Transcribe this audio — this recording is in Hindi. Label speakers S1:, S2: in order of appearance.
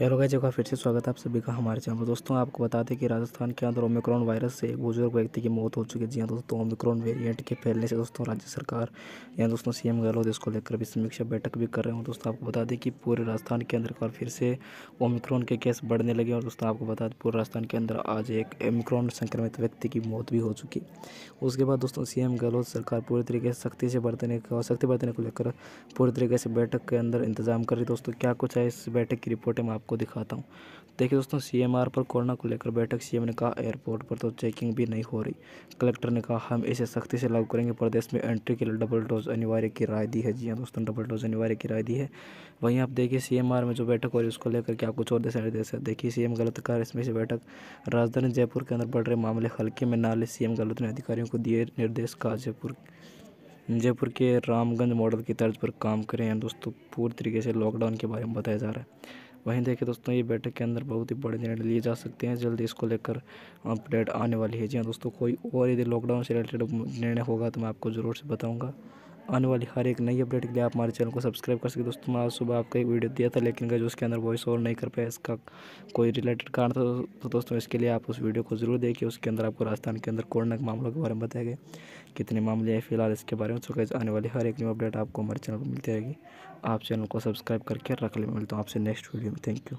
S1: हेलो गाइस, एक बार फिर से स्वागत है आप सभी का हमारे चैनल पर। दोस्तों, आपको बता दें कि राजस्थान के अंदर ओमिक्रॉन वायरस से एक बुज़ुर्ग व्यक्ति की मौत हो चुकी है। जी हाँ दोस्तों, ओमिक्रॉन वेरिएंट के फैलने से दोस्तों, राज्य सरकार या दोस्तों सीएम गहलोत इसको लेकर भी समीक्षा बैठक भी कर रहे हैं। दोस्तों, आपको बता दें कि पूरे राजस्थान के अंदर एक बार फिर से ओमिक्रॉन के केस बढ़ने लगे और दोस्तों, आपको बता दें पूरे राजस्थान के अंदर आज एक ओमिक्रॉन संक्रमित व्यक्ति की मौत भी हो चुकी उसके बाद दोस्तों, सीएम गहलोत सरकार पूरी तरीके से सख्ती से बरतने का सख्ती बरतने को लेकर पूरी तरीके से बैठक के अंदर इंतज़ाम कर रही दोस्तों, क्या कुछ है इस बैठक की रिपोर्टें मैं आपको दिखाता हूँ। देखिए दोस्तों सीएमआर पर कोरोना को लेकर बैठक सीएम ने कहा, एयरपोर्ट पर तो चेकिंग भी नहीं हो रही। कलेक्टर ने कहा, हम इसे सख्ती से लागू करेंगे। प्रदेश में एंट्री के लिए डबल डोज अनिवार्य की राय दी है। जी हाँ दोस्तों, डबल डोज अनिवार्य की राय दी है। वहीं आप देखिए सीएमआर में जो बैठक हो रही है, उसको लेकर क्या कुछ और दिशा निर्देश है? देखिए सीएम गलत कार इसमें से बैठक राजधानी जयपुर के अंदर बढ़ रहे मामले, हल्के में नाले सीएम गलत ने अधिकारियों को दिए निर्देश कहा जयपुर जयपुर के रामगंज मॉडल की तर्ज पर काम करें। दोस्तों, पूरी तरीके से लॉकडाउन के बारे में बताया जा रहा है। वहीं देखिए दोस्तों, ये बैठक के अंदर बहुत ही बड़े निर्णय लिए जा सकते हैं। जल्दी इसको लेकर अपडेट आने वाली है। जी हाँ दोस्तों, कोई और यदि लॉकडाउन से रिलेटेड निर्णय होगा तो मैं आपको ज़रूर से बताऊँगा। आने वाली हर एक नई अपडेट के लिए आप हमारे चैनल को सब्सक्राइब कर सकते दोस्तों, मैं आज सुबह आपका एक वीडियो दिया था, लेकिन जो उसके अंदर वॉइस ओवर नहीं कर पाया। इसका कोई रिलेटेड कारण था तो दोस्तों, इसके लिए आप उस वीडियो को ज़रूर देखिए। उसके अंदर आपको राजस्थान के अंदर कोरोना के मामलों के बारे में बताया गया। कितने मामले हैं फ़िलहाल इसके बारे में। तो आने वाली हर एक न्यू अपडेट आपको हमारे चैनल पर मिलती रहेगी। आप चैनल को सब्सक्राइब करके रख ले। मिलता हूँ आपसे नेक्स्ट वीडियो में। Thank you